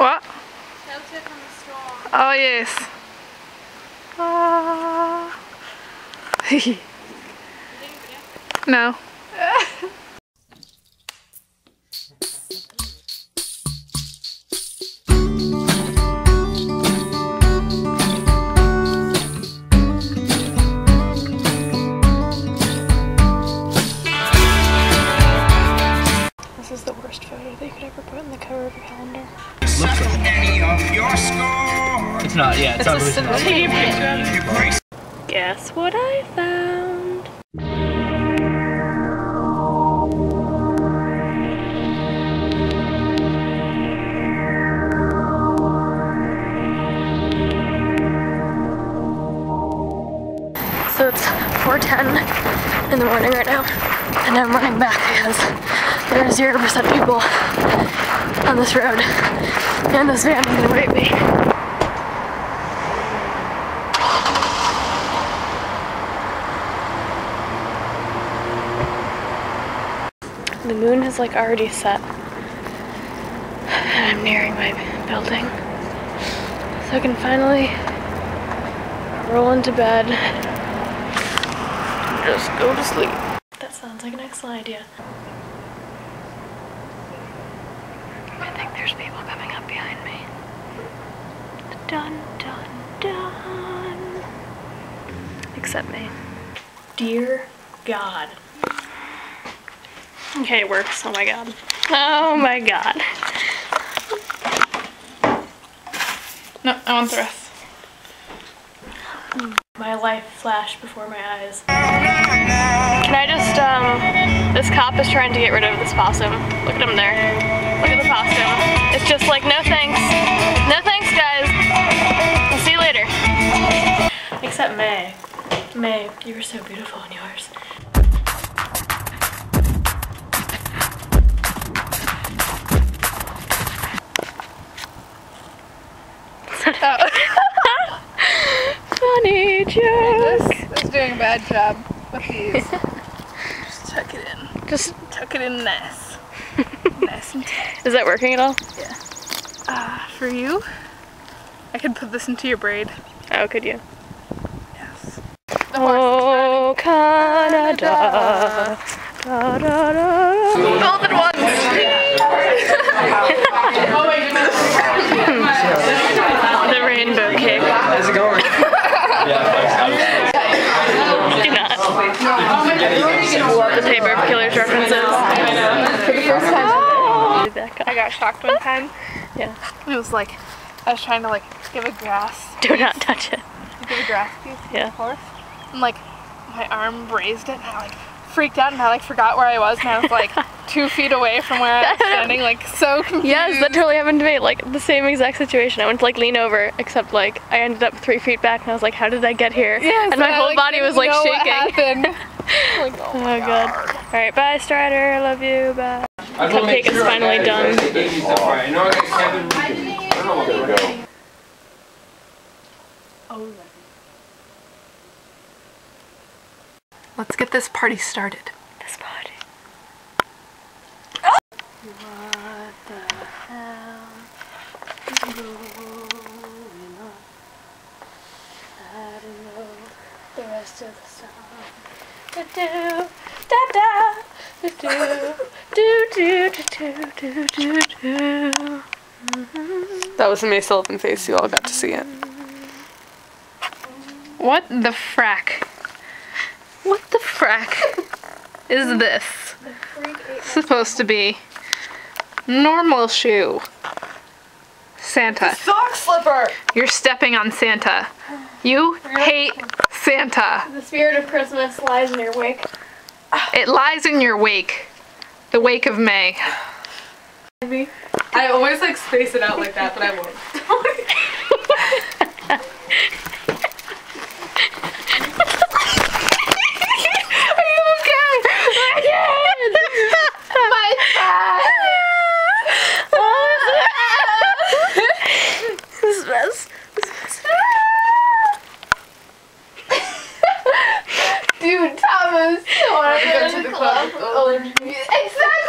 What? Shelter from the storm. Oh yes. Ah. no. This is the worst photo that you could ever put in the cover of a calendar. Any of your score. It's not, yeah, it's, not really not. Guess what I found? So it's 4.10 in the morning right now, and I'm running back because there are 0% people on this road, and this van is gonna rape me. The moon has like already set. And I'm nearing my building. So I can finally roll into bed and just go to sleep. That sounds like an excellent idea. I think there's people coming up behind me. Dun dun dun. Except me. Dear God. Okay, it works. Oh my god. Oh my god. No, I want the rest. My life flashed before my eyes. Can I just, um, this cop is trying to get rid of this possum. Look at him there. Look at the possum. It's just like, no thanks. No thanks, guys. I'll see you later. Except May. May, you were so beautiful in yours. Oh. Funny joke. This is doing a bad job with these. Just tuck it in. Just Tuck it in nice. Nice and tight. is that working at all? Yeah. Ah, for you, I could put this into your braid. Oh, could you? Yes. Oh, Canada. Da, da, da. Both at once. The rainbow cake. How's it going? Do not. The paper killers references. That guy. Oh. I got shocked one time. Yeah. It was like, I was trying to like give a grass, Do not touch it. give a grass piece Yeah. the horse. And like, my arm raised it and I like freaked out and I like forgot where I was and I was like two feet away from where I was standing, like so confused. Yes, that totally happened to me. Like the same exact situation. I went to like lean over, except like I ended up three feet back, and I was like, "How did I get here?" Yes, and my I, whole like, body was like know what shaking. happened. like, oh, Oh my god. All right, bye, Strider. I love you. Bye. Cupcake is finally done. Let's get this party started. This party. What the hell is going on? I don't know the rest of the song. Do do da that was the May Sullivan face. You all got to see it. What the frack? What the frack is this supposed to be? Normal shoe. Santa. Sock slipper! You're stepping on Santa. You hate Santa. The spirit of Christmas lies in your wake. It lies in your wake. The wake of May. I always like space it out like that, but I won't. go to the club. Exactly!